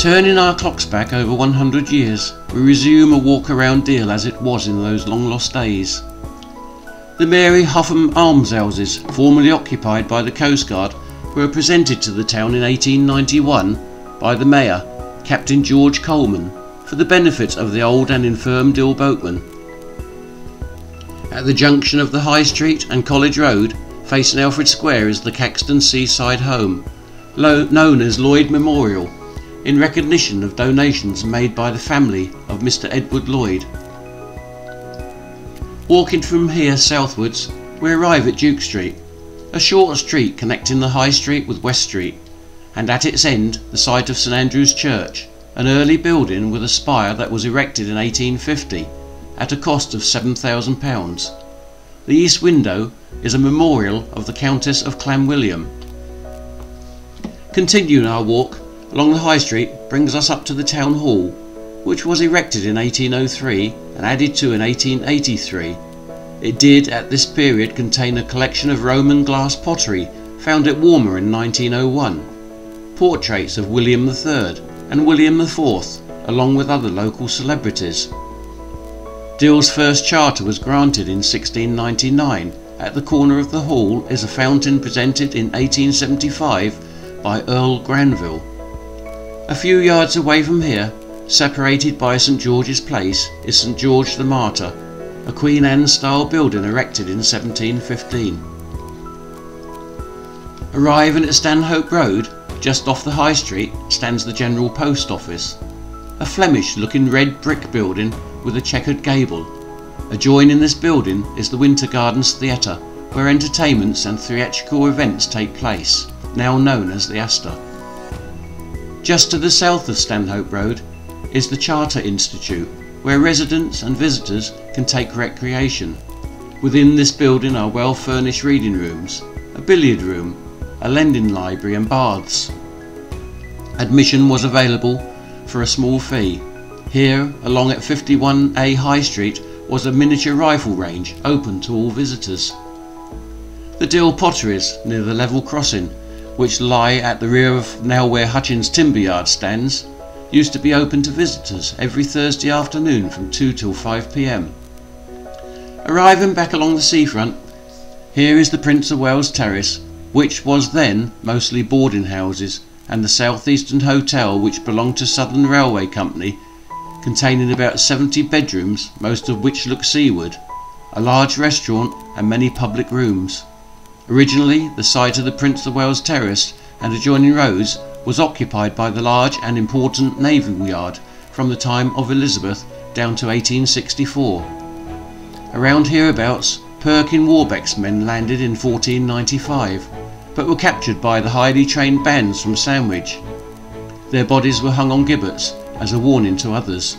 Turning our clocks back over 100 years, we resume a walk around Deal as it was in those long lost days. The Mary Hotham almshouses, formerly occupied by the Coast Guard, were presented to the town in 1891 by the Mayor, Captain George Coleman, for the benefit of the old and infirm Deal boatmen. At the junction of the High Street and College Road, facing Alfred Square, is the Caxton Seaside Home, known as Lloyd Memorial in recognition of donations made by the family of Mr. Edward Lloyd. Walking from here southwards, we arrive at Duke Street, a short street connecting the High Street with West Street, and at its end the site of St Andrew's Church, an early building with a spire that was erected in 1850 at a cost of £7,000. The east window is a memorial of the Countess of Clanwilliam. Continuing our walk, along the High Street brings us up to the Town Hall, which was erected in 1803 and added to in 1883. It did at this period contain a collection of Roman glass pottery found at Walmer in 1901, portraits of William III and William IV, along with other local celebrities. Deal's first charter was granted in 1699. At the corner of the hall is a fountain presented in 1875 by Earl Granville. A few yards away from here, separated by St George's Place, is St George the Martyr, a Queen Anne style building erected in 1715. Arriving at Stanhope Road, just off the High Street, stands the General Post Office, a Flemish looking red brick building with a checkered gable. Adjoining this building is the Winter Gardens Theatre, where entertainments and theatrical events take place, now known as the Astor. Just to the south of Stanhope Road is the Charter Institute, where residents and visitors can take recreation. Within this building are well furnished reading rooms, a billiard room, a lending library, and baths. Admission was available for a small fee. Here, along at 51A High Street, was a miniature rifle range open to all visitors. The Dill Potteries near the level crossing which lie at the rear of now where Hutchins Timber Yard stands, used to be open to visitors every Thursday afternoon from 2 till 5 pm. Arriving back along the seafront, here is the Prince of Wales Terrace, which was then mostly boarding houses, and the South Eastern Hotel, which belonged to Southern Railway Company, containing about 70 bedrooms, most of which look seaward, a large restaurant, and many public rooms. Originally, the site of the Prince of Wales Terrace and adjoining roads was occupied by the large and important naval yard from the time of Elizabeth down to 1864. Around hereabouts, Perkin Warbeck's men landed in 1495, but were captured by the highly trained bands from Sandwich. Their bodies were hung on gibbets as a warning to others.